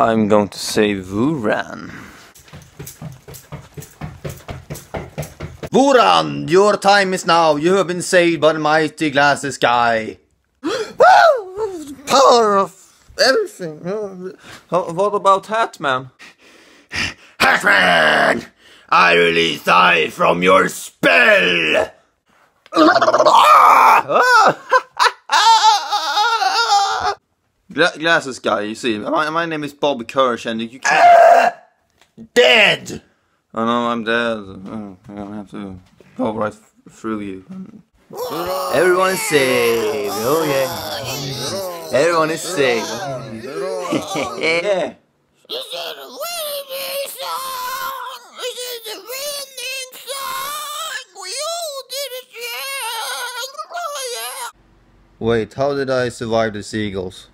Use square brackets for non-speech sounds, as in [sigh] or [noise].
I'm going to save Vooran. Vooran, your time is now. You have been saved by the mighty glasses [gasps] guy. Power of everything. What about Hatman? Hatman, I release I from your spell. [laughs] Gla glasses guy, you see, my, my name is Bob Kirsch and you can't... [laughs] Dead. Oh no, I'm dead. Oh, I'm gonna have to go right through you. Everyone is saved. Oh yeah. Everyone is saved. [laughs] yeah. This is a winning song! This is a winning song! We all did it, yeah! Oh, yeah! Wait, how did I survive the seagulls?